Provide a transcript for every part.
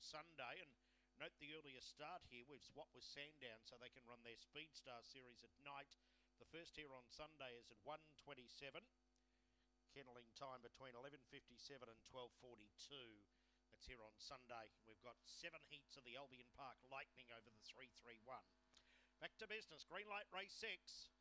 Sunday. And note the earlier start here. We've swapped with Sandown so they can run their Speed Star series at night. The first here on Sunday is at 127. Kenneling time between 11.57 and 12.42. That's here on Sunday. We've got seven heats of the Albion Park Lightning over the 331. Back to business. Green light race six.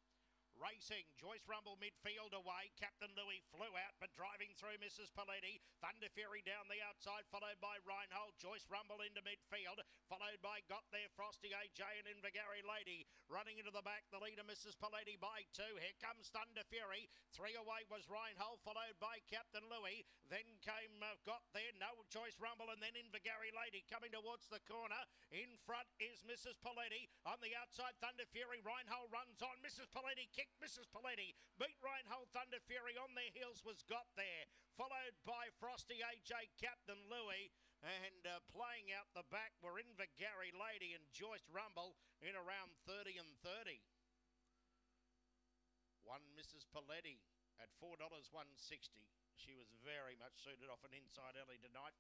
Racing, Joyce Rumble midfield away. Captain Louis flew out, but driving through Mrs. Paletti. Thunder Fury down the outside, followed by Reinhold. Joyce Rumble into midfield, followed by Got There, Frosty AJ and Invagari Lady. Running into the back, the leader, Mrs. Paletti by two. Here comes Thunder Fury. Three away was Reinhold, followed by Captain Louis. Then came uh, Got There, no Joyce Rumble, and then Invagari Lady coming towards the corner. In front is Mrs. Paletti. On the outside, Thunder Fury. Reinhold runs on. Mrs. Paletti Mrs. Paletti. Beat Reinhold Thunder Fury on their heels was got there. Followed by Frosty AJ Captain Louis. And uh, playing out the back were Inver Gary Lady and Joyce Rumble in around 30 and 30. One Mrs. Paletti at $4.160. She was very much suited off an inside alley tonight.